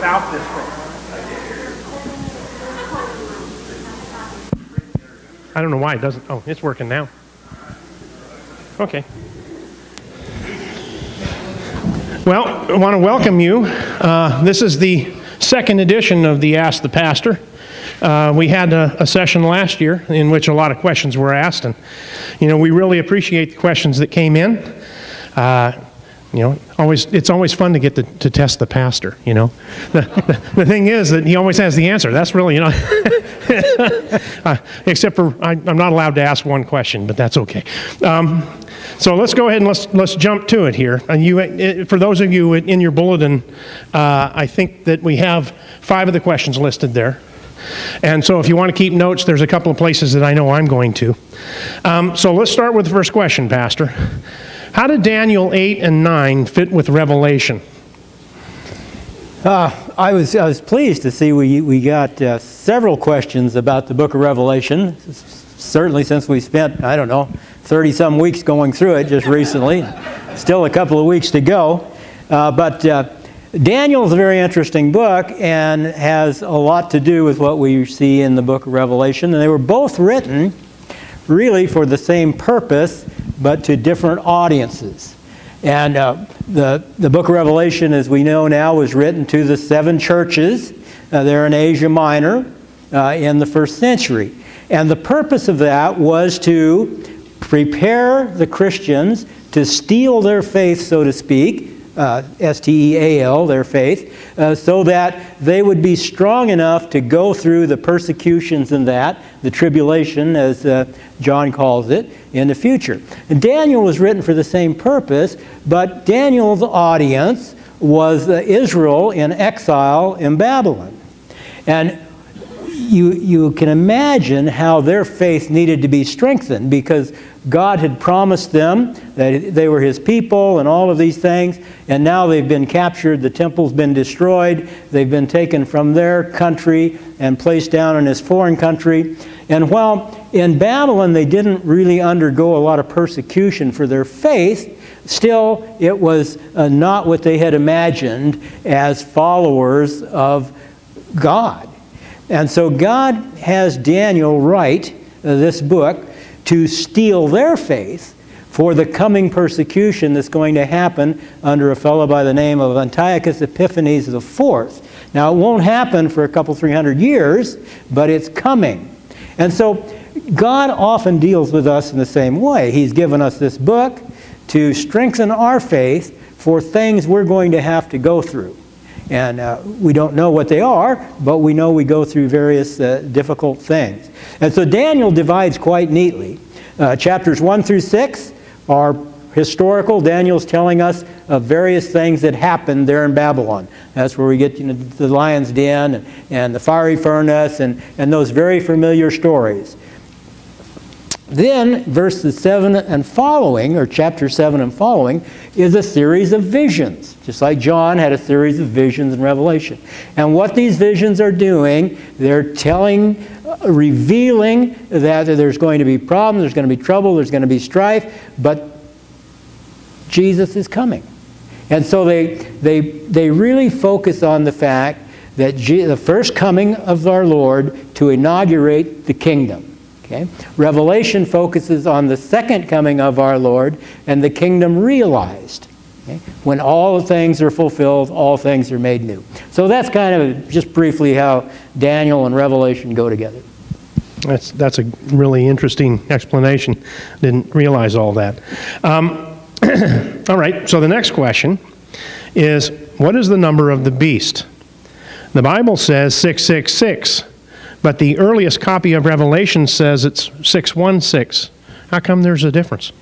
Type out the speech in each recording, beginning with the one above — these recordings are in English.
without this thing. I don't know why it doesn't. Oh, it's working now. Okay. Well, I want to welcome you. Uh, this is the second edition of the Ask the Pastor. Uh, we had a, a, session last year in which a lot of questions were asked, and you know we really appreciate the questions that came in. Uh, you know, always it's always fun to get to, to test the pastor. You know, the, the, the, thing is that he always has the answer. That's really you know, uh, except for I, am not allowed to ask one question, but that's okay. Um, so let's go ahead and let's let's jump to it here. And you, uh, for those of you in your bulletin, uh, I think that we have five of the questions listed there. And so if you want to keep notes, there's a couple of places that I know I'm going to. Um, so let's start with the first question, Pastor. How did Daniel 8 and 9 fit with Revelation? Uh, I, was, I was pleased to see we, we got uh, several questions about the book of Revelation. Certainly, since we spent, I don't know, 30 some weeks going through it just recently. Still a couple of weeks to go. Uh, but uh, Daniel is a very interesting book and has a lot to do with what we see in the book of Revelation. And they were both written really for the same purpose, but to different audiences. And uh, the, the book of Revelation, as we know now, was written to the seven churches uh, there in Asia Minor uh, in the first century. And the purpose of that was to prepare the Christians to steal their faith, so to speak, uh, S T E A L, their faith, uh, so that they would be strong enough to go through the persecutions and that, the tribulation, as uh, John calls it, in the future. And Daniel was written for the same purpose, but Daniel's audience was uh, Israel in exile in Babylon. And you, you can imagine how their faith needed to be strengthened because God had promised them that they were His people and all of these things, and now they've been captured. The temple's been destroyed. They've been taken from their country and placed down in this foreign country. And while in Babylon they didn't really undergo a lot of persecution for their faith, still it was uh, not what they had imagined as followers of God. And so God has Daniel write uh, this book to steal their faith for the coming persecution that's going to happen under a fellow by the name of Antiochus Epiphanes IV. Now, it won't happen for a couple, three hundred years, but it's coming. And so, God often deals with us in the same way. He's given us this book to strengthen our faith for things we're going to have to go through. And uh, we don't know what they are, but we know we go through various uh, difficult things. And so Daniel divides quite neatly. Uh, chapters 1 through 6 are historical. Daniel's telling us of various things that happened there in Babylon. That's where we get you know, the lion's den and, and the fiery furnace and, and those very familiar stories. Then, verses 7 and following, or chapter 7 and following, is a series of visions, just like John had a series of visions in Revelation. And what these visions are doing, they're telling, uh, revealing that there's going to be problems, there's going to be trouble, there's going to be strife, but Jesus is coming. And so they, they, they really focus on the fact that G, the first coming of our Lord to inaugurate the kingdom. Okay? Revelation focuses on the second coming of our Lord and the kingdom realized. Okay? When all things are fulfilled, all things are made new. So that's kind of just briefly how Daniel and Revelation go together. That's, that's a really interesting explanation. Didn't realize all that. Um, all right, so the next question is what is the number of the beast? The Bible says 666. But the earliest copy of Revelation says it's 616. How come there's a difference?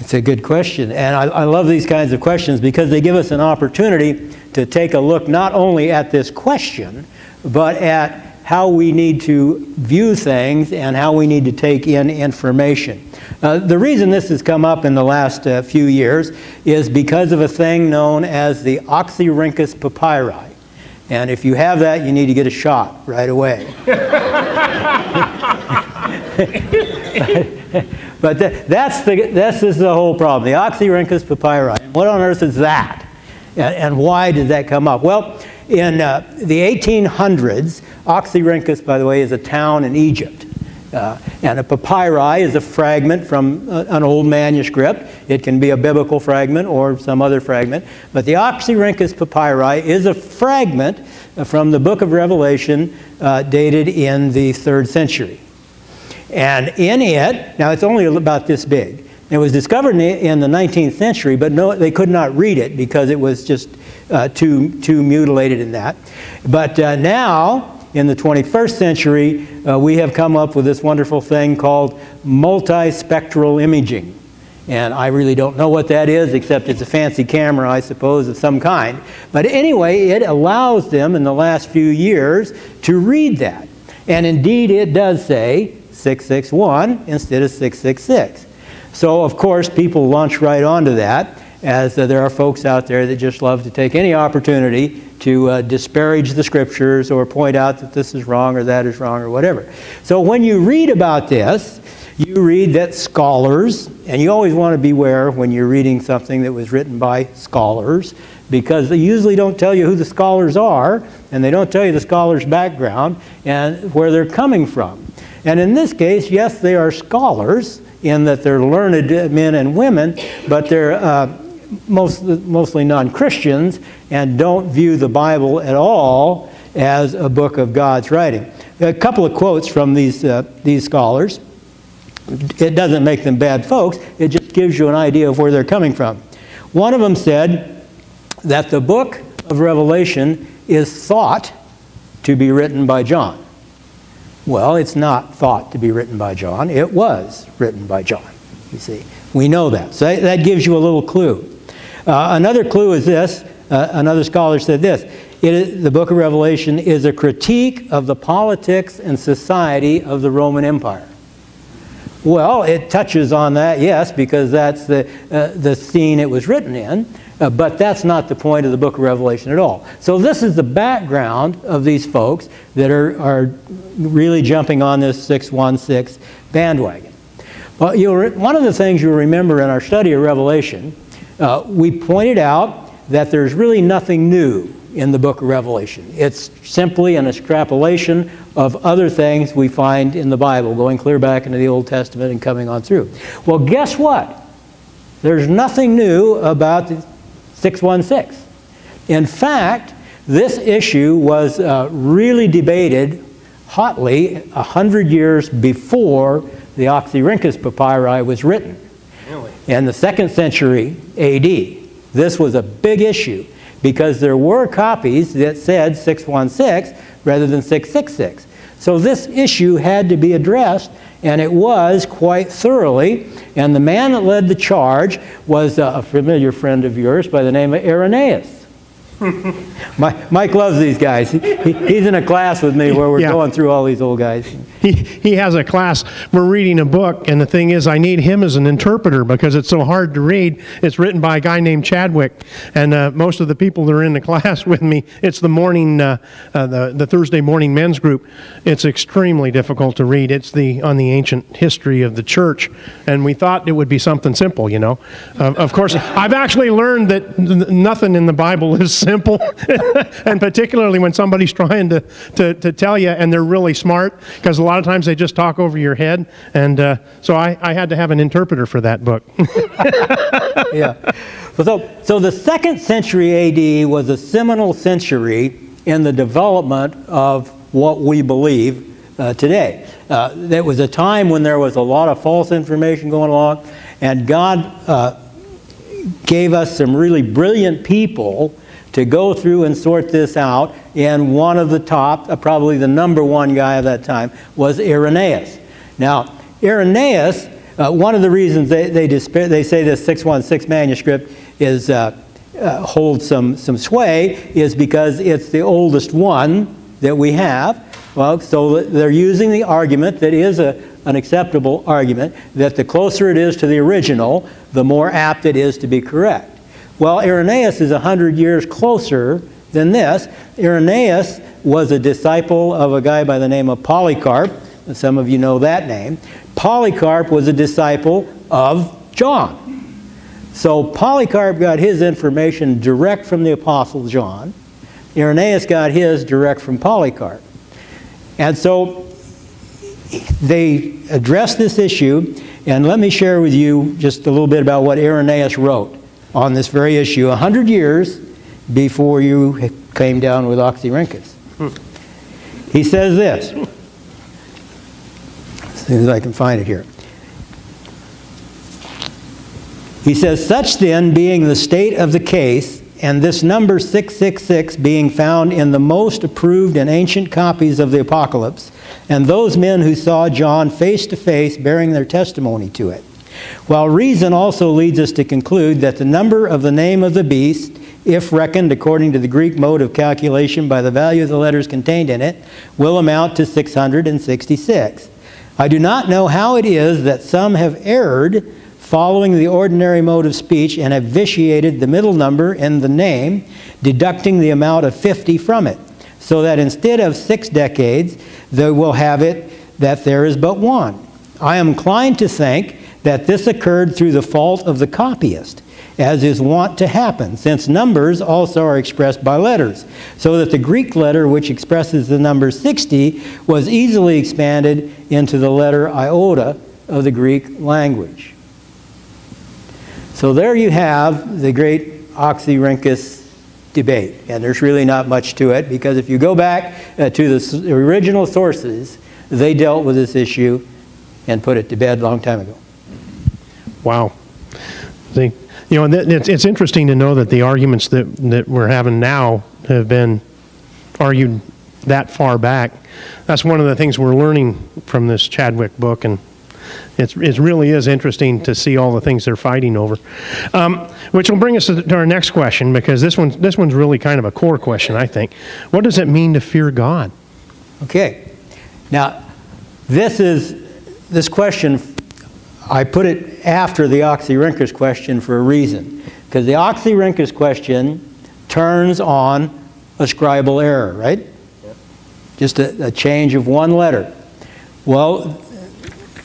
It's a good question. And I, I, love these kinds of questions because they give us an opportunity to take a look not only at this question, but at how we need to view things and how we need to take in information. Uh, the reason this has come up in the last uh, few years is because of a thing known as the Oxyrhynchus papyri. And if you have that, you need to get a shot right away. but that's, the, that's this is the whole problem. The Oxyrhynchus papyri. What on earth is that? And, and why did that come up? Well, in uh, the 1800s, Oxyrhynchus, by the way, is a town in Egypt. Uh, and a papyri is a fragment from uh, an old manuscript. It can be a biblical fragment or some other fragment. But the Oxyrhynchus papyri is a fragment from the book of Revelation uh, dated in the third century. And in it, now it's only about this big. It was discovered in the 19th century, but no, they could not read it because it was just uh, too, too mutilated in that. But uh, now, in the 21st century, uh, we have come up with this wonderful thing called multispectral imaging. And I really don't know what that is, except it's a fancy camera, I suppose, of some kind. But anyway, it allows them in the last few years to read that. And indeed, it does say 661 instead of 666. So, of course, people launch right onto that, as uh, there are folks out there that just love to take any opportunity to uh, disparage the scriptures or point out that this is wrong or that is wrong or whatever. So when you read about this, you read that scholars, and you always want to beware when you're reading something that was written by scholars, because they usually don't tell you who the scholars are, and they don't tell you the scholar's background and where they're coming from. And in this case, yes, they are scholars in that they're learned men and women, but they're uh, most, mostly non-Christians and don't view the Bible at all as a book of God's writing. A couple of quotes from these, uh, these scholars. It doesn't make them bad folks. It just gives you an idea of where they're coming from. One of them said that the book of Revelation is thought to be written by John. Well, it's not thought to be written by John. It was written by John, you see. We know that. So that gives you a little clue. Uh, another clue is this. Uh, another scholar said this. the book of Revelation is a critique of the politics and society of the Roman Empire. Well, it touches on that, yes, because that's the, uh, the scene it was written in, uh, but that's not the point of the book of Revelation at all. So this is the background of these folks that are, are really jumping on this 616 bandwagon. Well, one of the things you'll remember in our study of Revelation uh, we pointed out that there's really nothing new in the book of Revelation. It's simply an extrapolation of other things we find in the Bible, going clear back into the Old Testament and coming on through. Well, guess what? There's nothing new about 616. In fact, this issue was uh, really debated hotly a hundred years before the Oxyrhynchus papyri was written. In the second century AD, this was a big issue because there were copies that said 616 rather than 666. So this issue had to be addressed, and it was quite thoroughly. And the man that led the charge was a familiar friend of yours by the name of Irenaeus. Mike loves these guys. He, he's in a class with me where we're yeah. going through all these old guys. He, he has a class. We're reading a book, and the thing is, I need him as an interpreter because it's so hard to read. It's written by a guy named Chadwick, and uh, most of the people that are in the class with me, it's the morning, uh, uh, the, the Thursday morning men's group. It's extremely difficult to read. It's the on the ancient history of the church, and we thought it would be something simple, you know. of course, I've actually learned that nothing in the Bible is simple, and particularly when somebody's trying to, to, to tell you and they're really smart, because a lot of times they just talk over your head. And uh, so I, I had to have an interpreter for that book. yeah. So, so the second century AD was a seminal century in the development of what we believe uh, today. Uh, was a time when there was a lot of false information going along, and God uh, gave us some really brilliant people to go through and sort this out. And one of the top, uh, probably the number one guy of that time, was Irenaeus. Now, Irenaeus, uh, one of the reasons they, they, they say this 616 manuscript is, uh, uh, holds some, some sway is because it's the oldest one that we have. Well, so they're using the argument that is a, an acceptable argument that the closer it is to the original, the more apt it is to be correct. Well, Irenaeus is 100 years closer than this. Irenaeus was a disciple of a guy by the name of Polycarp. Some of you know that name. Polycarp was a disciple of John. So Polycarp got his information direct from the Apostle John. Irenaeus got his direct from Polycarp. And so they addressed this issue, and let me share with you just a little bit about what Irenaeus wrote on this very issue 100 years before you came down with Oxyrhynchus. Hmm. He says this, as soon as I can find it here. He says, Such then being the state of the case, and this number 666 being found in the most approved and ancient copies of the Apocalypse, and those men who saw John face to face bearing their testimony to it. While reason also leads us to conclude that the number of the name of the beast, if reckoned according to the Greek mode of calculation by the value of the letters contained in it, will amount to 666. I do not know how it is that some have erred following the ordinary mode of speech and have vitiated the middle number in the name, deducting the amount of 50 from it, so that instead of six decades, they will have it that there is but one. I am inclined to think that this occurred through the fault of the copyist, as is wont to happen, since numbers also are expressed by letters, so that the Greek letter which expresses the number 60 was easily expanded into the letter iota of the Greek language. So there you have the great Oxyrhynchus debate. And there's really not much to it because if you go back uh, to the original sources, they dealt with this issue and put it to bed a long time ago. Wow. See, you know, and it's, it's interesting to know that the arguments that, that we're having now have been argued that far back. That's one of the things we're learning from this Chadwick book and it's, it really is interesting to see all the things they're fighting over. Um, which will bring us to our next question because this one's, this one's really kind of a core question, I think. What does it mean to fear God? Okay. Now, this is this question, I put it after the Oxyrhynchus question for a reason. Because the Oxyrhynchus question turns on a scribal error, right? Just a, a change of one letter. Well,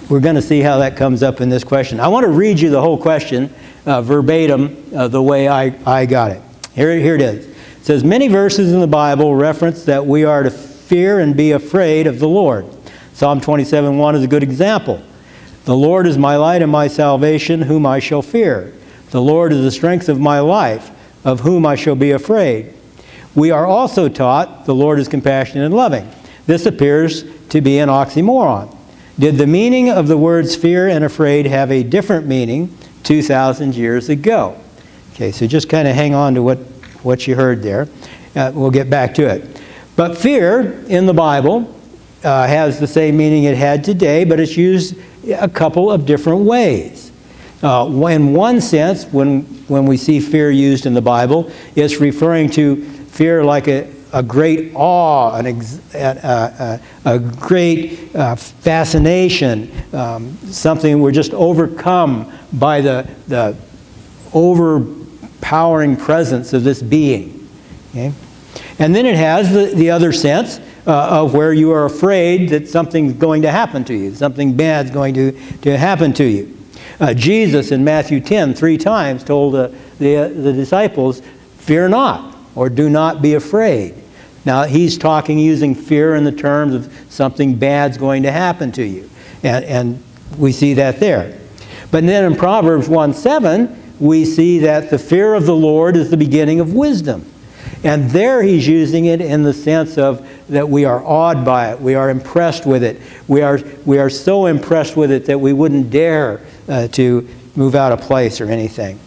we're going to see how that comes up in this question. I want to read you the whole question uh, verbatim uh, the way I, I got it. Here, here it is. It says, Many verses in the Bible reference that we are to fear and be afraid of the Lord. Psalm 27 1 is a good example. The Lord is my light and my salvation, whom I shall fear. The Lord is the strength of my life, of whom I shall be afraid. We are also taught the Lord is compassionate and loving. This appears to be an oxymoron. Did the meaning of the words fear and afraid have a different meaning 2,000 years ago? Okay, so just kind of hang on to what, what you heard there. Uh, we'll get back to it. But fear in the Bible uh, has the same meaning it had today, but it's used a couple of different ways. Uh, in one sense, when, when we see fear used in the Bible, it's referring to fear like a, a great awe, an a, a, a, great uh, fascination, um, something we're just overcome by the, the overpowering presence of this being. Okay? And then it has the, the other sense uh, of where you are afraid that something's going to happen to you, something bad's going to, to happen to you. Uh, Jesus in Matthew 10 three times told uh, the, the disciples, Fear not, or do not be afraid. Now, he's talking using fear in the terms of something bad's going to happen to you. And, and we see that there. But then in Proverbs 1 7, we see that the fear of the Lord is the beginning of wisdom. And there he's using it in the sense of that we are awed by it, we are impressed with it, we are, we are so impressed with it that we wouldn't dare uh, to move out of place or anything.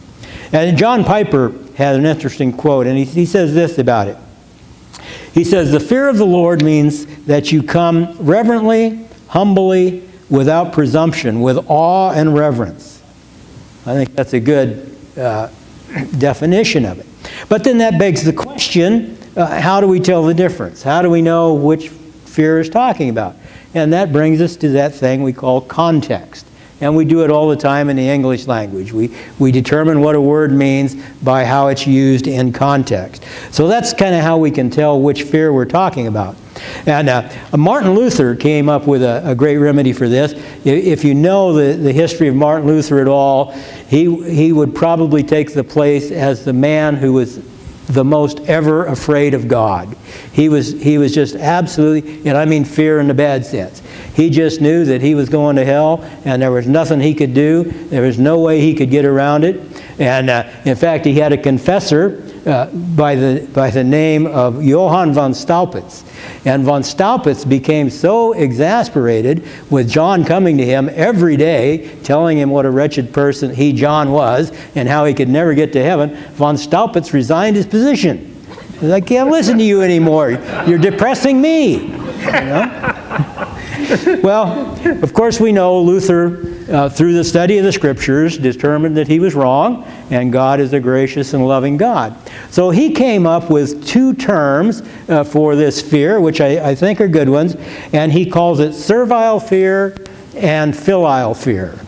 And John Piper had an interesting quote, and he, he says this about it. He says, The fear of the Lord means that you come reverently, humbly, without presumption, with awe and reverence. I think that's a good uh, definition of it. But then that begs the question uh, how do we tell the difference? How do we know which fear is talking about? And that brings us to that thing we call context. And we do it all the time in the English language. We, we determine what a word means by how it's used in context. So that's kind of how we can tell which fear we're talking about. And uh, Martin Luther came up with a, a, great remedy for this. If you know the, the history of Martin Luther at all, he, he would probably take the place as the man who was the most ever afraid of God. He was, he was just absolutely, and I mean fear in the bad sense. He just knew that he was going to hell and there was nothing he could do. There was no way he could get around it. And uh, in fact, he had a confessor uh, by, the, by the name of Johann von Staupitz. And von Staupitz became so exasperated with John coming to him every day, telling him what a wretched person he, John, was, and how he could never get to heaven. Von Staupitz resigned his position. I can't listen to you anymore. You're depressing me. You know? well, of course, we know Luther, uh, through the study of the scriptures, determined that he was wrong, and God is a gracious and loving God. So he came up with two terms uh, for this fear, which I, I think are good ones, and he calls it servile fear and filial fear.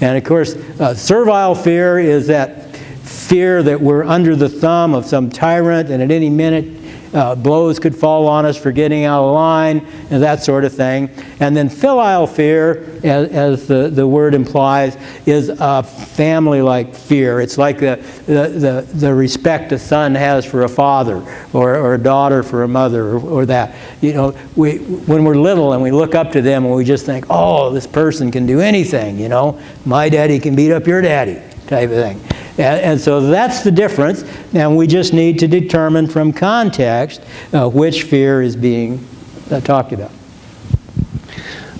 And of course, uh, servile fear is that fear that we're under the thumb of some tyrant, and at any minute uh, blows could fall on us for getting out of line and that sort of thing. And then filial fear, as, as the, the word implies, is a family-like fear. It's like the, the, the, the, respect a son has for a father or, or a daughter for a mother or, or that. You know, we, when we're little and we look up to them and we just think, oh, this person can do anything, you know. My daddy can beat up your daddy type of thing. And, and, so that's the difference, and we just need to determine from context uh, which fear is being uh, talked about.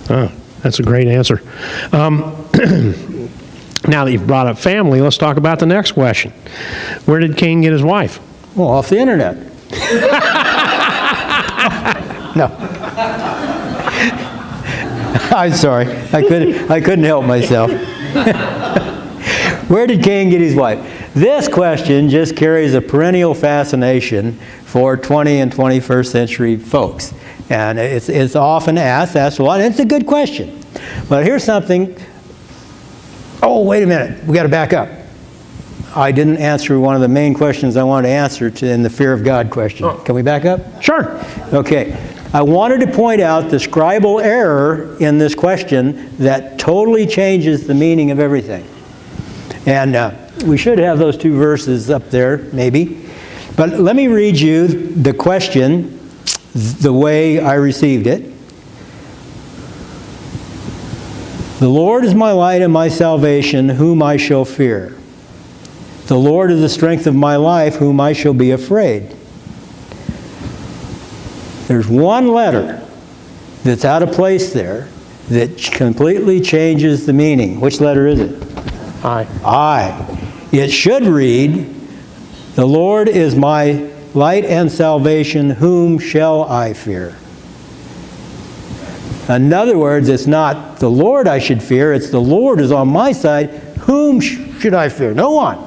Oh, that's a great answer. Um, now that you've brought up family, let's talk about the next question. Where did Cain get his wife? Well, off the internet. no. I'm sorry. I couldn't, I couldn't help myself. Where did Cain get his wife? This question just carries a perennial fascination for 20 and 21st century folks. And it's, it's often asked, asked a lot, and it's a good question. But here's something. Oh, wait a minute. We got to back up. I didn't answer one of the main questions I wanted to answer to, in the fear of God question. Oh. Can we back up? Sure. Okay. I wanted to point out the scribal error in this question that totally changes the meaning of everything. And uh, we should have those two verses up there, maybe. But let me read you the question the way I received it. The Lord is my light and my salvation, whom I shall fear. The Lord is the strength of my life, whom I shall be afraid. There's one letter that's out of place there that completely changes the meaning. Which letter is it? I. I. It should read, The Lord is my light and salvation, whom shall I fear? In other words, it's not the Lord I should fear, it's the Lord is on my side, whom sh should I fear? No one.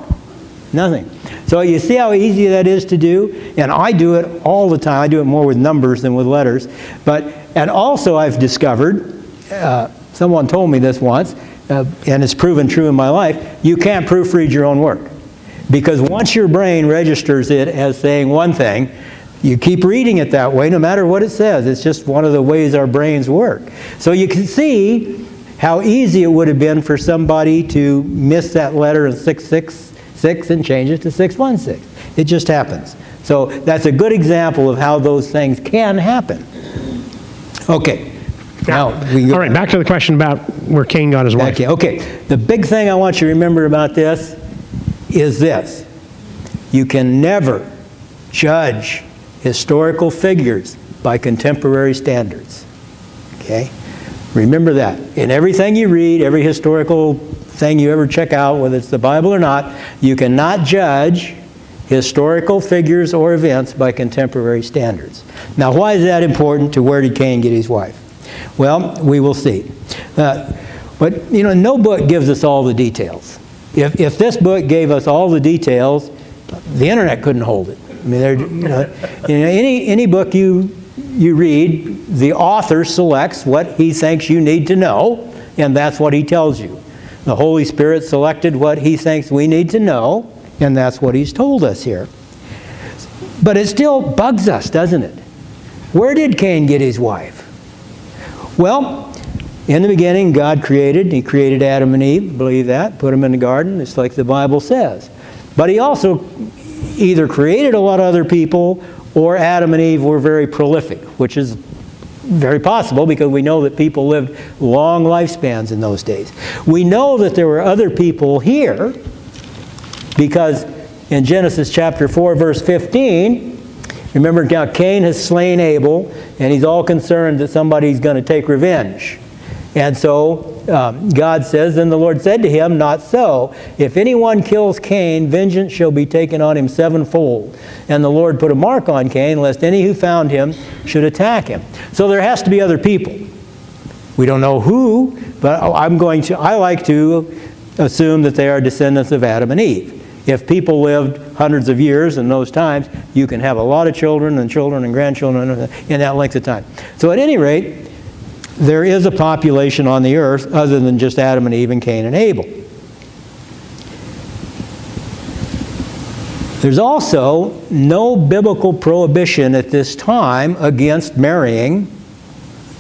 Nothing. So you see how easy that is to do? And I do it all the time. I do it more with numbers than with letters. But, and also I've discovered, uh, someone told me this once, uh, and it's proven true in my life, you can't proofread your own work. Because once your brain registers it as saying one thing, you keep reading it that way no matter what it says. It's just one of the ways our brains work. So you can see how easy it would have been for somebody to miss that letter in 666 and change it to 616. It just happens. So that's a good example of how those things can happen. Okay. Now, all right, back to the question about where Cain got his wife. Okay, okay. The big thing I want you to remember about this is this. You can never judge historical figures by contemporary standards. Okay? Remember that. In everything you read, every historical thing you ever check out, whether it's the Bible or not, you cannot judge historical figures or events by contemporary standards. Now, why is that important to where did Cain get his wife? Well, we will see. Uh, but, you know, no book gives us all the details. If, if this book gave us all the details, the internet couldn't hold it. I mean, you know, you know, any, any book you, you read, the author selects what he thinks you need to know, and that's what he tells you. The Holy Spirit selected what he thinks we need to know, and that's what he's told us here. But it still bugs us, doesn't it? Where did Cain get his wife? Well, in the beginning, God created. He created Adam and Eve, believe that, put them in the garden, It's like the Bible says. But he also either created a lot of other people or Adam and Eve were very prolific, which is very possible because we know that people lived long lifespans in those days. We know that there were other people here because in Genesis chapter 4, verse 15, remember now Cain has slain Abel and he's all concerned that somebody's going to take revenge. And so um, God says, Then the Lord said to him, Not so. If anyone kills Cain, vengeance shall be taken on him sevenfold. And the Lord put a mark on Cain, lest any who found him should attack him. So there has to be other people. We don't know who, but I'm going to, I like to assume that they are descendants of Adam and Eve. If people lived hundreds of years in those times, you can have a lot of children and children and grandchildren in that length of time. So at any rate, there is a population on the earth other than just Adam and Eve and Cain and Abel. There's also no biblical prohibition at this time against marrying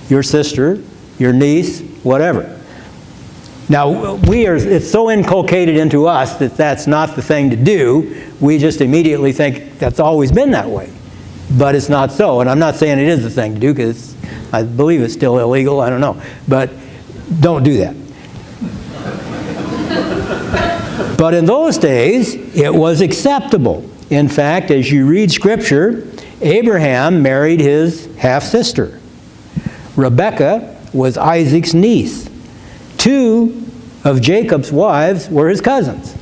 your sister, your niece, whatever. Now, we are, it's so inculcated into us that that's not the thing to do, we just immediately think that's always been that way. But it's not so, and I'm not saying it is the thing to do because I believe it's still illegal, I don't know. But don't do that. but in those days, it was acceptable. In fact, as you read Scripture, Abraham married his half sister. Rebekah was Isaac's niece. Two of Jacob's wives were his cousins.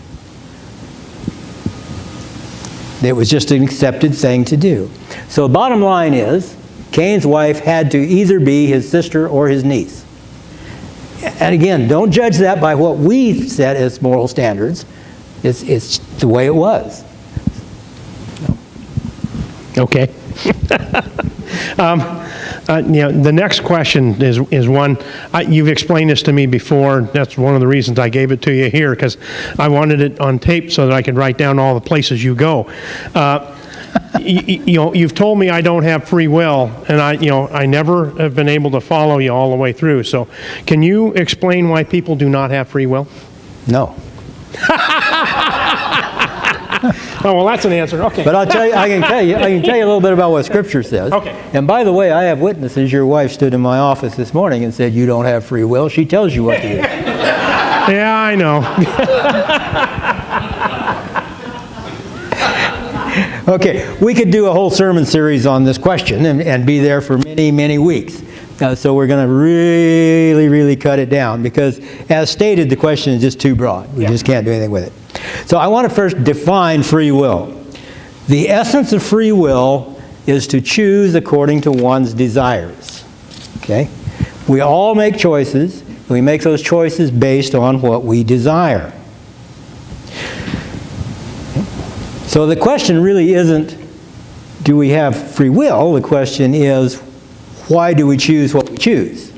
It was just an accepted thing to do. So bottom line is, Cain's wife had to either be his sister or his niece. And again, don't judge that by what we set as moral standards. It's, it's the way it was. Okay. um, uh, you know, the next question is, is one, I, you've explained this to me before. That's one of the reasons I gave it to you here, because I wanted it on tape so that I could write down all the places you go. Uh, you, you know, you've told me I don't have free will, and I, you know, I never have been able to follow you all the way through. So, can you explain why people do not have free will? No. Oh, well, that's an answer. Okay. But I'll tell you, I can tell you, I can tell you a little bit about what Scripture says. Okay. And by the way, I have witnesses. Your wife stood in my office this morning and said, You don't have free will. She tells you what to do. yeah, I know. okay, we could do a whole sermon series on this question and, and be there for many, many weeks. Uh, so we're going to really, really cut it down because, as stated, the question is just too broad. We yeah. just can't do anything with it. So I want to first define free will. The essence of free will is to choose according to one's desires. Okay? We all make choices. We make those choices based on what we desire. So the question really isn't do we have free will? The question is why do we choose what we choose?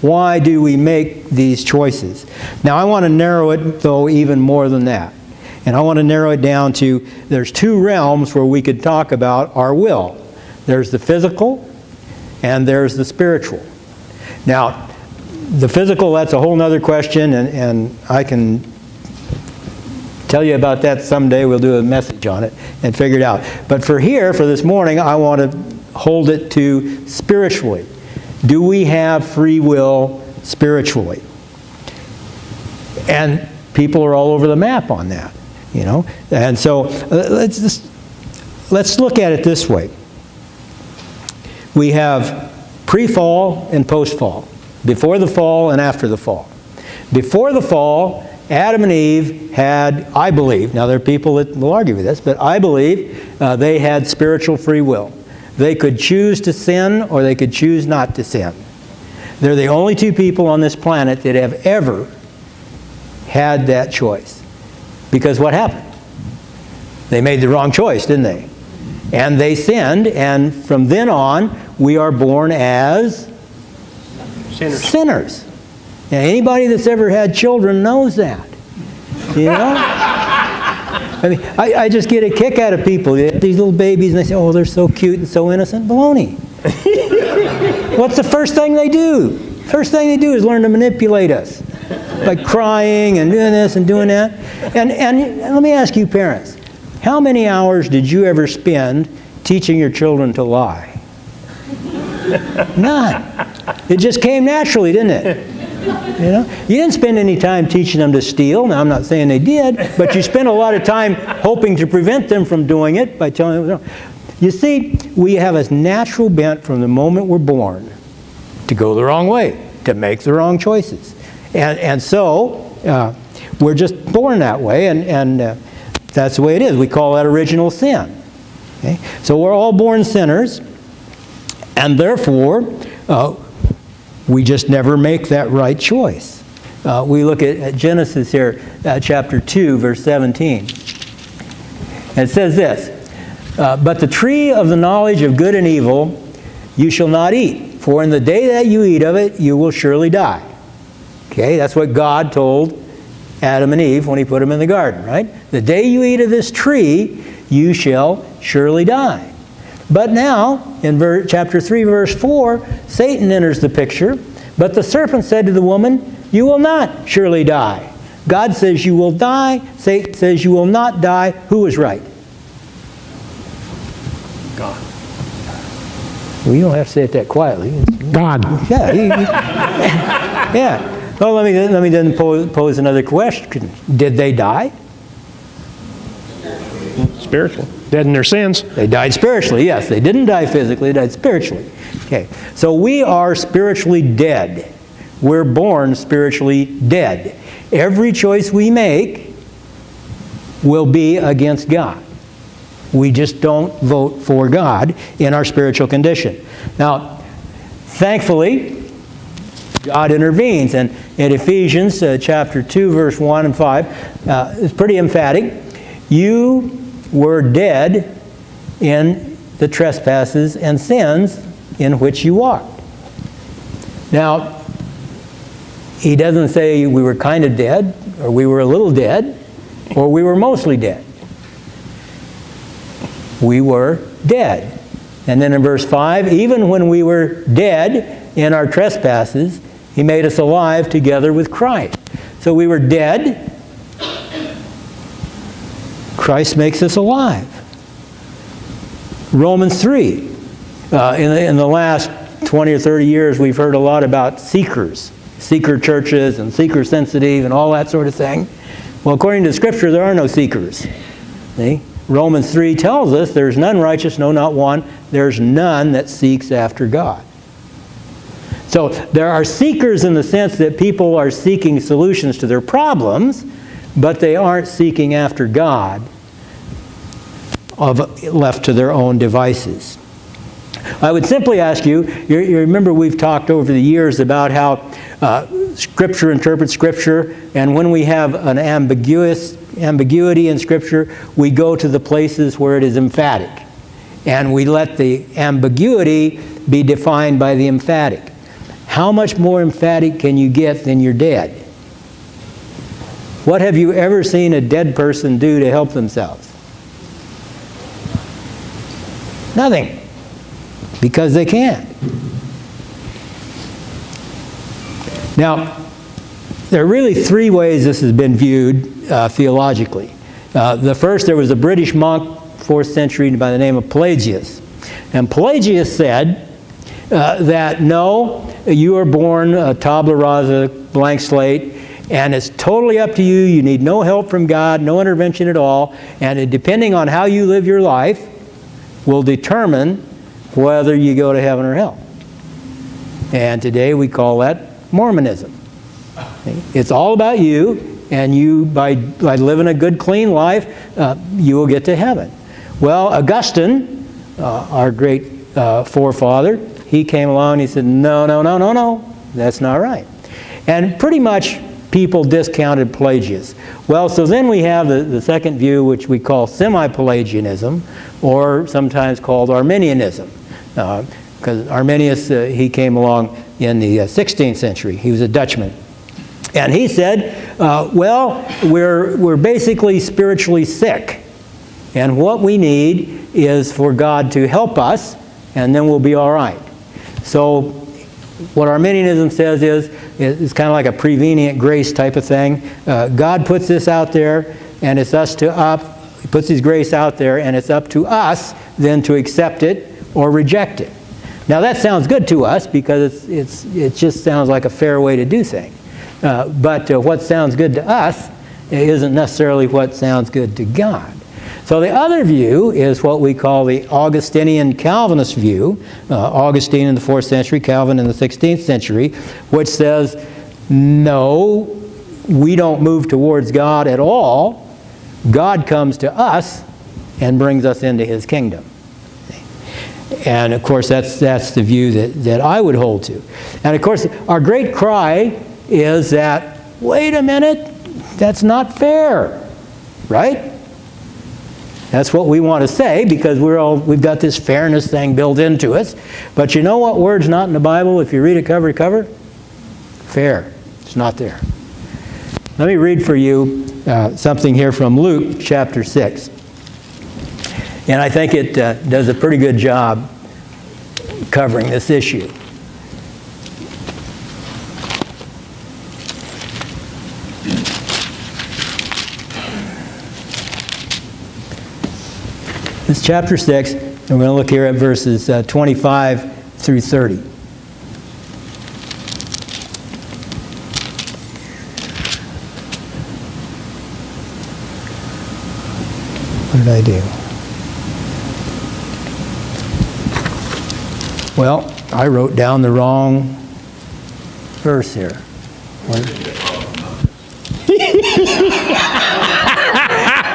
Why do we make these choices? Now I want to narrow it though even more than that. And I want to narrow it down to there's two realms where we could talk about our will. There's the physical and there's the spiritual. Now, the physical, that's a whole other question, and, and I can tell you about that someday. We'll do a message on it and figure it out. But for here, for this morning, I want to hold it to spiritually. Do we have free will spiritually? And people are all over the map on that. You know, and so uh, let's just, let's look at it this way. We have pre-fall and post-fall, before the fall and after the fall. Before the fall, Adam and Eve had, I believe, now there are people that will argue with this, but I believe uh, they had spiritual free will. They could choose to sin or they could choose not to sin. They're the only two people on this planet that have ever had that choice. Because what happened? They made the wrong choice, didn't they? And they sinned, and from then on, we are born as sinners. sinners. Now, anybody that's ever had children knows that. You know? I mean, I, I, just get a kick out of people. These little babies, and they say, oh, they're so cute and so innocent. Baloney. What's the first thing they do? First thing they do is learn to manipulate us by crying and doing this and doing that. And, and let me ask you, parents, How many hours did you ever spend teaching your children to lie? None. It just came naturally, didn't it? You know, you didn't spend any time teaching them to steal. Now, I'm not saying they did, but you spent a lot of time hoping to prevent them from doing it by telling them. You see, we have a natural bent from the moment we're born to go the wrong way, to make the wrong choices. And, and so, uh, we're just born that way, and, and uh, that's the way it is. We call that original sin. Okay? So we're all born sinners, and therefore, uh, we just never make that right choice. Uh, we look at, at Genesis here, uh, chapter 2, verse 17. it says this uh, But the tree of the knowledge of good and evil you shall not eat, for in the day that you eat of it, you will surely die. Okay, that's what God told Adam and Eve when he put them in the garden, right? The day you eat of this tree, you shall surely die. But now, in chapter 3, verse 4, Satan enters the picture. But the serpent said to the woman, You will not surely die. God says you will die. Satan says you will not die. Who is right? God. Well, you don't have to say it that quietly. God. Yeah. He, he, yeah. Well, let me, let me then pose, pose another question. Did they die? Spiritually. Dead in their sins. They died spiritually, yes. They didn't die physically, they died spiritually. Okay, so we are spiritually dead. We're born spiritually dead. Every choice we make will be against God. We just don't vote for God in our spiritual condition. Now, thankfully, God intervenes. And in Ephesians uh, chapter 2, verse 1 and 5, uh, it's pretty emphatic. You were dead in the trespasses and sins in which you walked. Now, he doesn't say we were kind of dead, or we were a little dead, or we were mostly dead. We were dead. And then in verse 5, even when we were dead in our trespasses, he made us alive together with Christ. So we were dead, Christ makes us alive. Romans 3. Uh, in, the, in the last 20 or 30 years, we've heard a lot about seekers, seeker churches and seeker sensitive and all that sort of thing. Well, according to Scripture, there are no seekers. See? Romans 3 tells us there's none righteous, no, not one. There's none that seeks after God. So there are seekers in the sense that people are seeking solutions to their problems, but they aren't seeking after God of, left to their own devices. I would simply ask you, you, you remember we've talked over the years about how uh, Scripture interprets Scripture, and when we have an ambiguous ambiguity in Scripture, we go to the places where it is emphatic. And we let the ambiguity be defined by the emphatic. How much more emphatic can you get than you're dead? What have you ever seen a dead person do to help themselves? Nothing. Because they can't. Now, there are really three ways this has been viewed uh, theologically. Uh, the first, there was a British monk, 4th century, by the name of Pelagius. And Pelagius said uh, that no, you are born a tabula rasa, blank slate, and it's totally up to you. You need no help from God, no intervention at all. And depending on how you live your life will determine whether you go to heaven or hell. And today we call that Mormonism. It's all about you, and you, by, by living a good, clean life, uh, you will get to heaven. Well, Augustine, uh, our great uh, forefather, he came along and he said, no, no, no, no, no, that's not right. And pretty much people discounted Pelagius. Well, so then we have the, the second view, which we call semi-Pelagianism, or sometimes called Arminianism. Because uh, Arminius, uh, he came along in the uh, 16th century. He was a Dutchman. And he said, uh, well, we're, we're basically spiritually sick. And what we need is for God to help us, and then we'll be all right. So what Arminianism says is, it's kind of like a prevenient grace type of thing. Uh, God puts this out there, and it's us to up, He puts His grace out there, and it's up to us then to accept it or reject it. Now that sounds good to us because it's, it's, it just sounds like a fair way to do things. Uh, but uh, what sounds good to us isn't necessarily what sounds good to God. So the other view is what we call the Augustinian Calvinist view, uh, Augustine in the 4th century, Calvin in the 16th century, which says, no, we don't move towards God at all. God comes to us and brings us into his kingdom. And of course, that's, that's the view that, that I would hold to. And of course, our great cry is that, wait a minute, that's not fair, right? That's what we want to say because we're all, we've got this fairness thing built into us. But you know what word's not in the Bible if you read it cover to cover? Fair. It's not there. Let me read for you uh, something here from Luke chapter 6. And I think it uh, does a pretty good job covering this issue. Chapter 6, and we're going to look here at verses uh, 25 through 30. What did I do? Well, I wrote down the wrong verse here.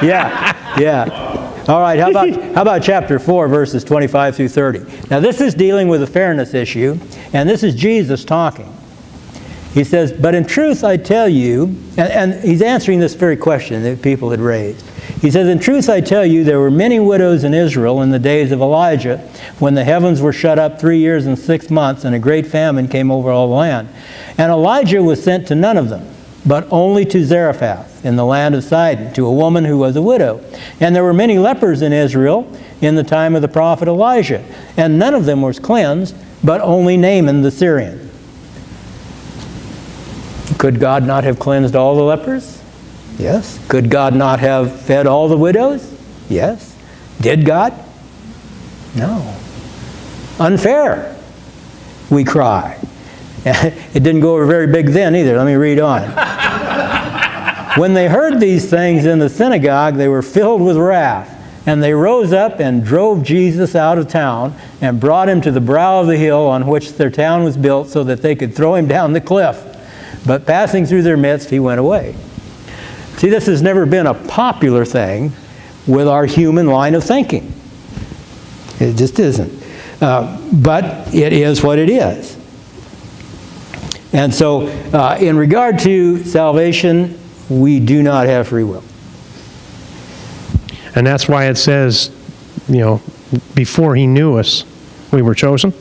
yeah, yeah. All right, how about, how about chapter 4, verses 25 through 30? Now, this is dealing with a fairness issue, and this is Jesus talking. He says, But in truth I tell you, and, and he's answering this very question that people had raised. He says, In truth I tell you, there were many widows in Israel in the days of Elijah, when the heavens were shut up three years and six months, and a great famine came over all the land. And Elijah was sent to none of them but only to Zarephath in the land of Sidon, to a woman who was a widow. And there were many lepers in Israel in the time of the prophet Elijah, and none of them was cleansed, but only Naaman the Syrian. Could God not have cleansed all the lepers? Yes. Could God not have fed all the widows? Yes. Did God? No. Unfair, we cry. it didn't go over very big then either. Let me read on. when they heard these things in the synagogue, they were filled with wrath. And they rose up and drove Jesus out of town and brought him to the brow of the hill on which their town was built so that they could throw him down the cliff. But passing through their midst, he went away. See, this has never been a popular thing with our human line of thinking. It just isn't. Uh, but it is what it is. And so, uh, in regard to salvation, we do not have free will. And that's why it says, you know, before he knew us, we were chosen?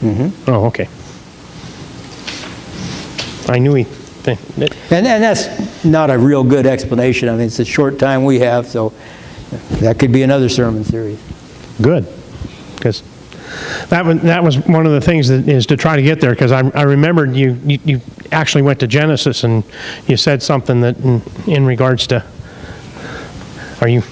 Mm-hmm. Oh, okay. I knew he. And, and that's not a real good explanation. I mean, it's a short time we have, so that could be another sermon series. Good. That was, that was one of the things that is to try to get there because I, I remembered you, you, you, actually went to Genesis and you said something that in, in regards to, are you?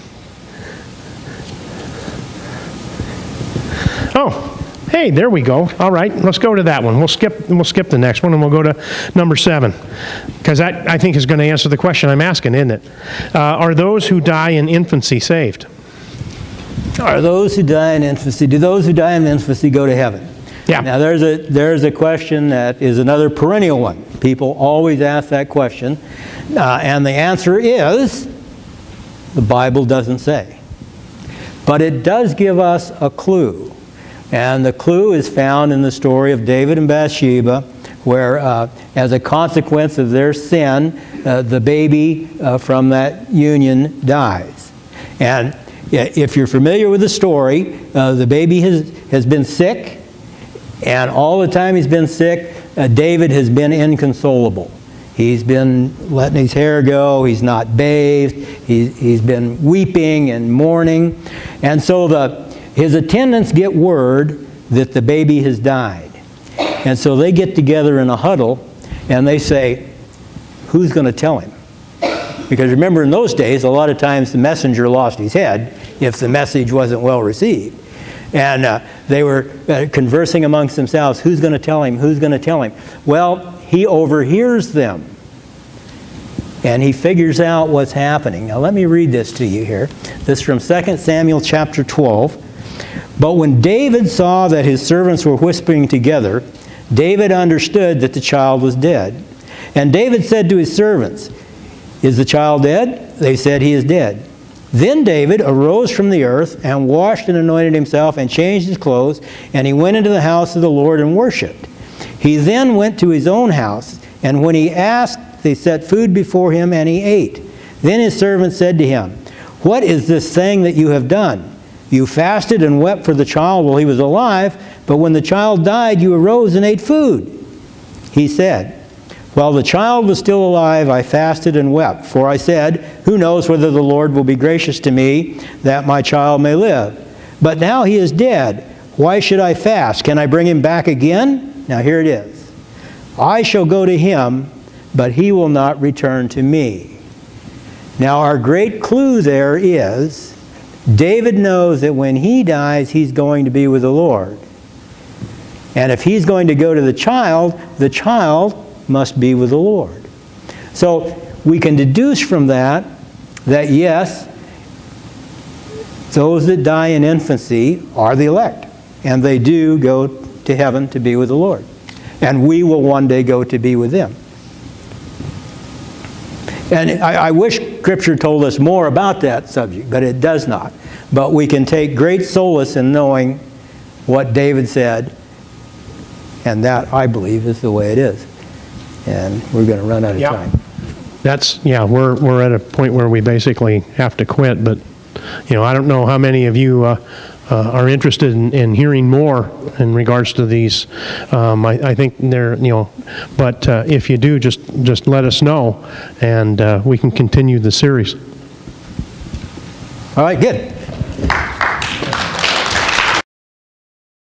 Oh, hey, there we go. All right, let's go to that one. We'll skip, we'll skip the next one and we'll go to number seven because that I think is going to answer the question I'm asking, isn't it? Uh, are those who die in infancy saved? Are those who die in infancy, do those who die in infancy go to heaven? Yeah. Now there's a, there's a question that is another perennial one. People always ask that question. Uh, and the answer is, the Bible doesn't say. But it does give us a clue. And the clue is found in the story of David and Bathsheba, where uh, as a consequence of their sin, uh, the baby uh, from that union dies. And if you're familiar with the story, uh, the baby has, has been sick, and all the time he's been sick, uh, David has been inconsolable. He's been letting his hair go, he's not bathed, he's, he's been weeping and mourning. And so the, his attendants get word that the baby has died. And so they get together in a huddle and they say, Who's going to tell him? Because remember, in those days, a lot of times the messenger lost his head if the message wasn't well received. And uh, they were uh, conversing amongst themselves who's going to tell him? Who's going to tell him? Well, he overhears them. And he figures out what's happening. Now, let me read this to you here. This is from 2 Samuel chapter 12. But when David saw that his servants were whispering together, David understood that the child was dead. And David said to his servants, Is the child dead? They said, He is dead. Then David arose from the earth and washed and anointed himself and changed his clothes, and he went into the house of the Lord and worshipped. He then went to his own house, and when he asked, they set food before him, and he ate. Then his servant said to him, What is this thing that you have done? You fasted and wept for the child while he was alive, but when the child died, you arose and ate food. He said, While the child was still alive, I fasted and wept, for I said, Who knows whether the Lord will be gracious to me that my child may live? But now he is dead. Why should I fast? Can I bring him back again? Now here it is. I shall go to him, but he will not return to me. Now, our great clue there is David knows that when he dies, he's going to be with the Lord. And if he's going to go to the child, the child must be with the Lord. So we can deduce from that that yes, those that die in infancy are the elect, and they do go to heaven to be with the Lord. And we will one day go to be with them. And I, I, wish Scripture told us more about that subject, but it does not. But we can take great solace in knowing what David said, and that, I believe, is the way it is. And we're going to run out of Yeah. time. That's, yeah, we're, we're at a point where we basically have to quit, but, you know, I don't know how many of you uh, uh, are interested in, in hearing more in regards to these. Um, I, I think they're, you know, but uh, if you do, just, just let us know, and uh, we can continue the series. All right, good.